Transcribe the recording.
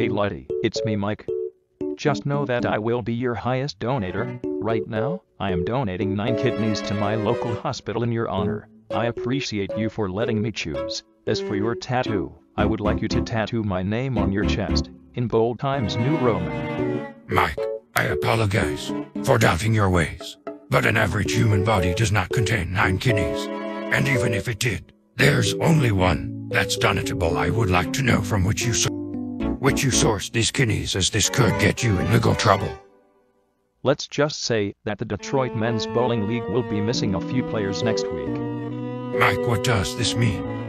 Hey Lottie, it's me Mike. Just know that I will be your highest donator. Right now, I am donating 9 kidneys to my local hospital in your honor. I appreciate you for letting me choose. As for your tattoo, I would like you to tattoo my name on your chest, in bold Times New Roman. Mike, I apologize for doubting your ways, but an average human body does not contain nine kidneys. And even if it did, there's only one that's donatable. I would like to know from which you which you sourced these kidneys, as this could get you in legal trouble. Let's just say that the Detroit Men's Bowling League will be missing a few players next week. Mike, what does this mean?